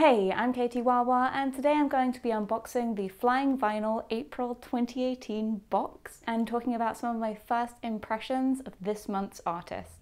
Hey, I'm Catie Wahwah and today I'm going to be unboxing the Flying Vinyl April 2018 box and talking about some of my first impressions of this month's artists.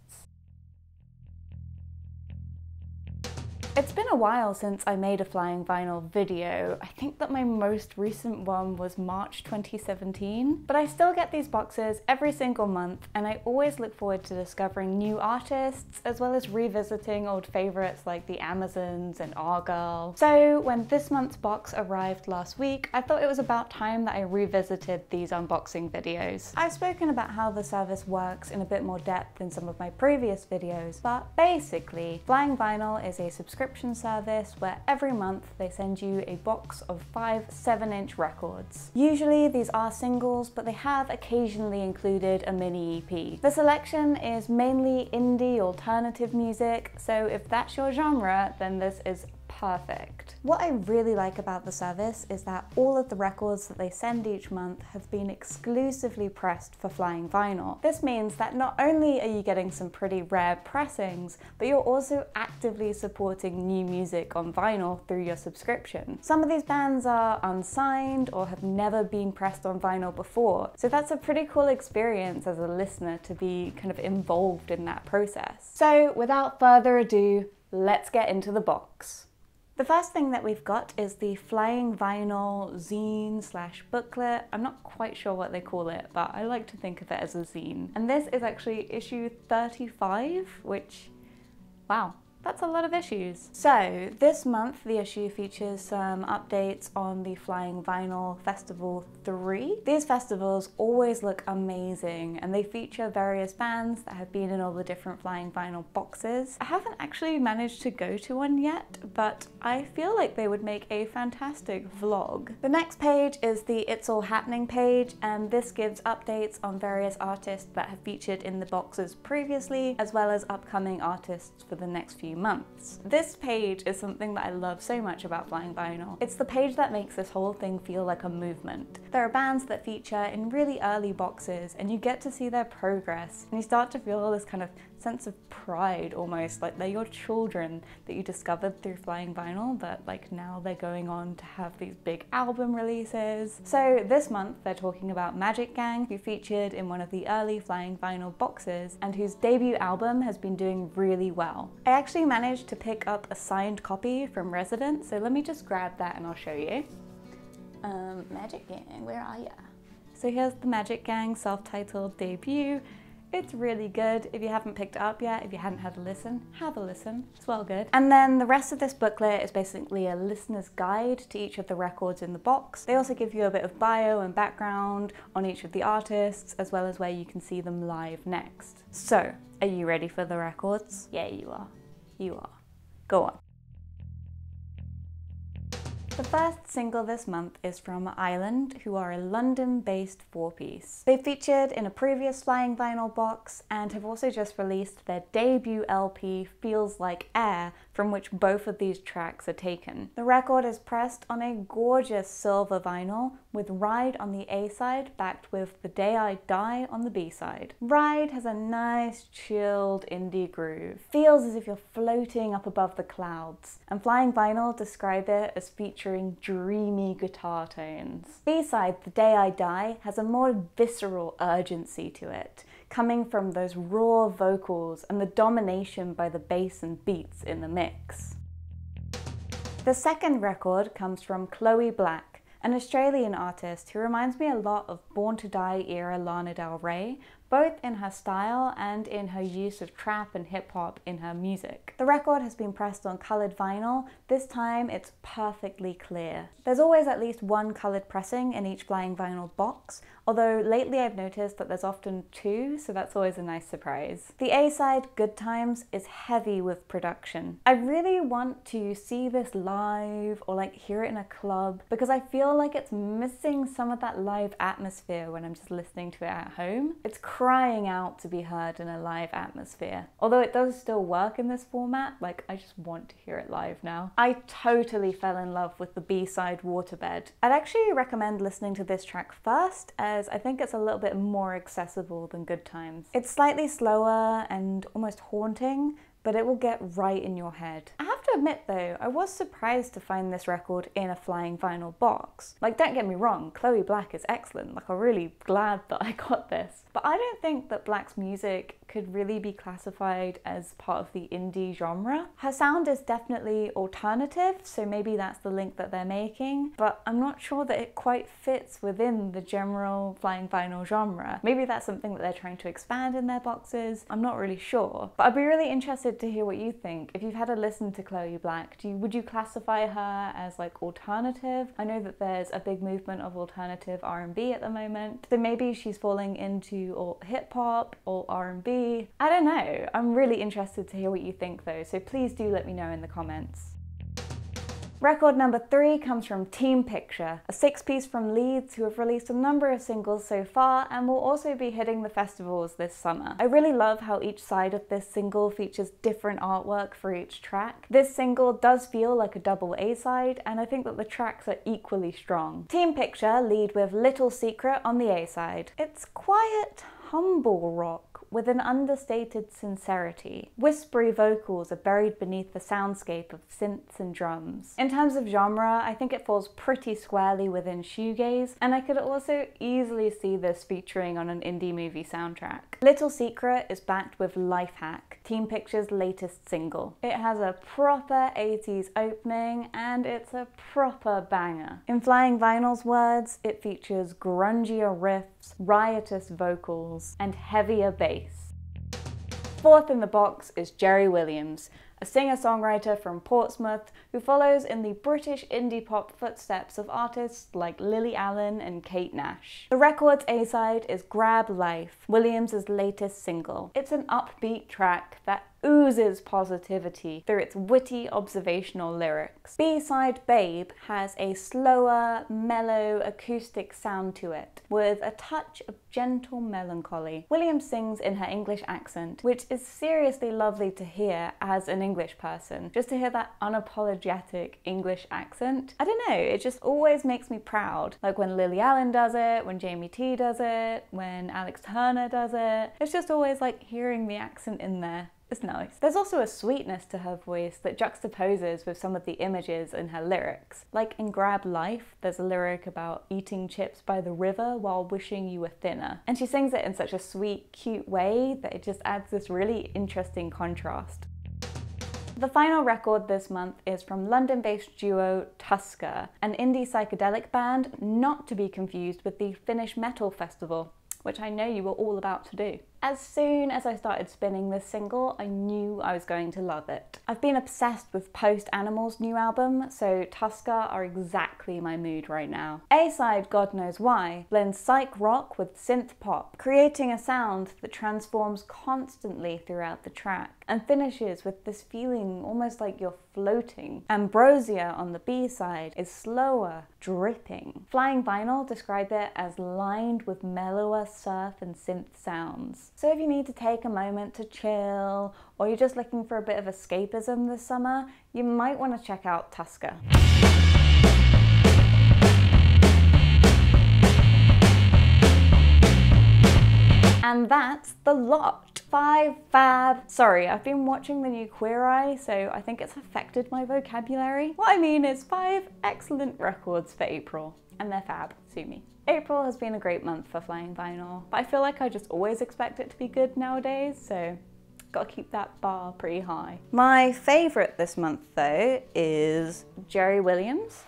It's been a while since I made a flying vinyl video. I think that my most recent one was March 2017, but I still get these boxes every single month and I always look forward to discovering new artists as well as revisiting old favorites like the Amazons and Argyle. So when this month's box arrived last week, I thought it was about time that I revisited these unboxing videos. I've spoken about how the service works in a bit more depth in some of my previous videos, but basically, Flying Vinyl is a subscription subscription service where every month they send you a box of five 7 inch records. Usually these are singles, but they have occasionally included a mini EP. The selection is mainly indie alternative music, so if that's your genre, then this is perfect. What I really like about the service is that all of the records that they send each month have been exclusively pressed for Flying Vinyl. This means that not only are you getting some pretty rare pressings, but you're also actively supporting new music on vinyl through your subscription. Some of these bands are unsigned or have never been pressed on vinyl before, so that's a pretty cool experience as a listener to be kind of involved in that process. So without further ado, let's get into the box. The first thing that we've got is the Flying Vinyl zine slash booklet. I'm not quite sure what they call it, but I like to think of it as a zine. And this is actually issue 35, which, wow, that's a lot of issues. So this month the issue features some updates on the Flying Vinyl Festival 3. These festivals always look amazing and they feature various bands that have been in all the different Flying Vinyl boxes. I haven't actually managed to go to one yet, but I feel like they would make a fantastic vlog. The next page is the It's All Happening page and this gives updates on various artists that have featured in the boxes previously as well as upcoming artists for the next few months. This page is something that I love so much about Flying Vinyl. It's the page that makes this whole thing feel like a movement. There are bands that feature in really early boxes and you get to see their progress and you start to feel all this kind of sense of pride almost, like they're your children that you discovered through Flying Vinyl, but like now they're going on to have these big album releases. So this month they're talking about Magic Gang, who featured in one of the early Flying Vinyl boxes and whose debut album has been doing really well. I actually managed to pick up a signed copy from Resident, so let me just grab that and I'll show you. Um, Magic Gang, where are ya? So here's the Magic Gang self-titled debut. It's really good. If you haven't picked it up yet, if you hadn't had a listen, have a listen. It's well good. And then the rest of this booklet is basically a listener's guide to each of the records in the box. They also give you a bit of bio and background on each of the artists, as well as where you can see them live next. So, are you ready for the records? Yeah, you are. You are. Go on. The first single this month is from Island, who are a London-based four-piece. They featured in a previous Flying Vinyl box and have also just released their debut LP, Feels Like Air, from which both of these tracks are taken. The record is pressed on a gorgeous silver vinyl, with Ride on the A-side backed with The Day I Die on the B-side. Ride has a nice, chilled indie groove. Feels as if you're floating up above the clouds, and Flying Vinyl describe it as featuring dreamy guitar tones. B-side, The Day I Die, has a more visceral urgency to it, coming from those raw vocals and the domination by the bass and beats in the mix. The second record comes from Chloe Black, an Australian artist who reminds me a lot of Born to Die era Lana Del Rey, both in her style and in her use of trap and hip hop in her music. The record has been pressed on coloured vinyl, this time it's perfectly clear. There's always at least one coloured pressing in each flying vinyl box, although lately I've noticed that there's often two, so that's always a nice surprise. The A-side, Good Times, is heavy with production. I really want to see this live or like hear it in a club because I feel like it's missing some of that live atmosphere when I'm just listening to it at home. It's crying out to be heard in a live atmosphere. Although it does still work in this format, like I just want to hear it live now. I totally fell in love with the B-side Waterbed. I'd actually recommend listening to this track first as I think it's a little bit more accessible than Good Times. It's slightly slower and almost haunting, but it will get right in your head. I have to admit though, I was surprised to find this record in a flying vinyl box. Like don't get me wrong, Chloe Black is excellent, like I'm really glad that I got this. But I don't think that Black's music could really be classified as part of the indie genre. Her sound is definitely alternative, so maybe that's the link that they're making, but I'm not sure that it quite fits within the general flying vinyl genre. Maybe that's something that they're trying to expand in their boxes. I'm not really sure. But I'd be really interested to hear what you think. If you've had a listen to Chloe Black, do you, would you classify her as like alternative? I know that there's a big movement of alternative R&B at the moment. So maybe she's falling into alt hip hop or R&B I don't know. I'm really interested to hear what you think though, so please do let me know in the comments. Record number three comes from Team Picture, a six piece from Leeds who have released a number of singles so far and will also be hitting the festivals this summer. I really love how each side of this single features different artwork for each track. This single does feel like a double A side and I think that the tracks are equally strong. Team Picture lead with Little Secret on the A side. It's quiet, humble rock with an understated sincerity. Whispery vocals are buried beneath the soundscape of synths and drums. In terms of genre, I think it falls pretty squarely within shoegaze, and I could also easily see this featuring on an indie movie soundtrack. Little Secret is backed with Lifehack, Team Picture's latest single. It has a proper 80s opening, and it's a proper banger. In Flying Vinyl's words, it features grungier riffs, riotous vocals, and heavier bass Fourth in the box is Jerry Williams, a singer-songwriter from Portsmouth who follows in the British indie pop footsteps of artists like Lily Allen and Kate Nash. The record's A-side is Grab Life, Williams' latest single. It's an upbeat track that oozes positivity through its witty observational lyrics. B-side Babe has a slower, mellow, acoustic sound to it, with a touch of gentle melancholy. Williams sings in her English accent, which is seriously lovely to hear as an English person. Just to hear that unapologetic English accent, I don't know, it just always makes me proud. Like when Lily Allen does it, when Jamie T does it, when Alex Turner does it. It's just always like hearing the accent in there it's nice. There's also a sweetness to her voice that juxtaposes with some of the images in her lyrics. Like in Grab Life, there's a lyric about eating chips by the river while wishing you were thinner. And she sings it in such a sweet, cute way that it just adds this really interesting contrast. The final record this month is from London-based duo Tuska, an indie psychedelic band not to be confused with the Finnish Metal Festival, which I know you were all about to do. As soon as I started spinning this single, I knew I was going to love it. I've been obsessed with Post Animal's new album, so Tuska are exactly my mood right now. A-side God Knows Why blends psych rock with synth pop, creating a sound that transforms constantly throughout the track and finishes with this feeling almost like you're floating. Ambrosia on the B-side is slower, dripping. Flying Vinyl describe it as lined with mellower surf and synth sounds. So if you need to take a moment to chill or you're just looking for a bit of escapism this summer, you might want to check out Tuska. And that's the lot. Five fab. Sorry, I've been watching the new Queer Eye, so I think it's affected my vocabulary. What I mean is five excellent records for April, and they're fab, sue me. April has been a great month for flying vinyl, but I feel like I just always expect it to be good nowadays, so gotta keep that bar pretty high. My favourite this month though is Jerry Williams.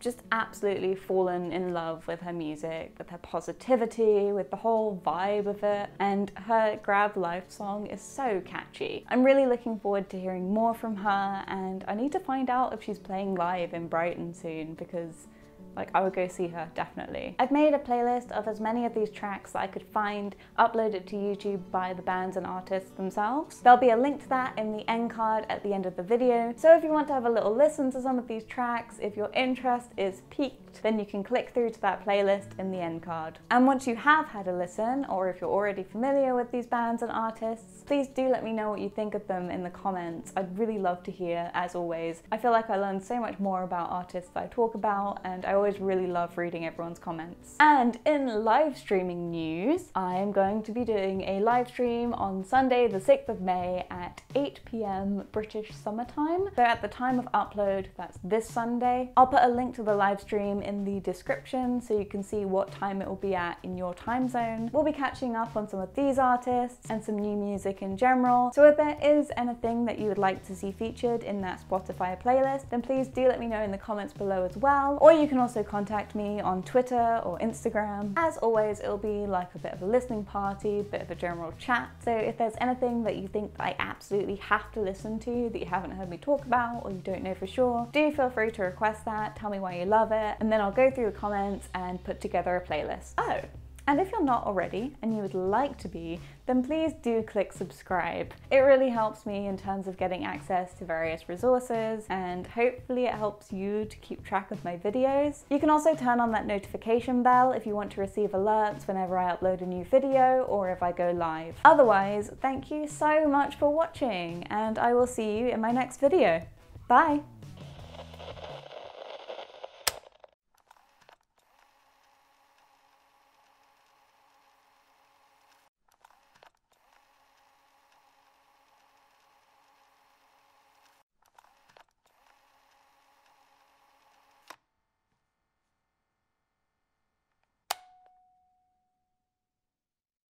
Just absolutely fallen in love with her music, with her positivity, with the whole vibe of it, and her Grab Life song is so catchy. I'm really looking forward to hearing more from her, and I need to find out if she's playing live in Brighton soon because like I would go see her, definitely. I've made a playlist of as many of these tracks that I could find uploaded to YouTube by the bands and artists themselves. There'll be a link to that in the end card at the end of the video. So if you want to have a little listen to some of these tracks, if your interest is piqued, then you can click through to that playlist in the end card. And once you have had a listen, or if you're already familiar with these bands and artists, please do let me know what you think of them in the comments. I'd really love to hear, as always. I feel like I learned so much more about artists I talk about, and I always really love reading everyone's comments. And in live streaming news, I'm going to be doing a live stream on Sunday, the 6th of May at 8 pm British summertime. So at the time of upload, that's this Sunday. I'll put a link to the live stream in the description so you can see what time it will be at in your time zone. We'll be catching up on some of these artists and some new music in general. So if there is anything that you would like to see featured in that Spotify playlist, then please do let me know in the comments below as well. Or you can also contact me on Twitter or Instagram. As always, it'll be like a bit of a listening party, bit of a general chat. So if there's anything that you think that I absolutely have to listen to that you haven't heard me talk about or you don't know for sure, do feel free to request that, tell me why you love it, and then I'll go through the comments and put together a playlist. Oh, and if you're not already and you would like to be, then please do click subscribe. It really helps me in terms of getting access to various resources and hopefully it helps you to keep track of my videos. You can also turn on that notification bell if you want to receive alerts whenever I upload a new video or if I go live. Otherwise, thank you so much for watching and I will see you in my next video. Bye!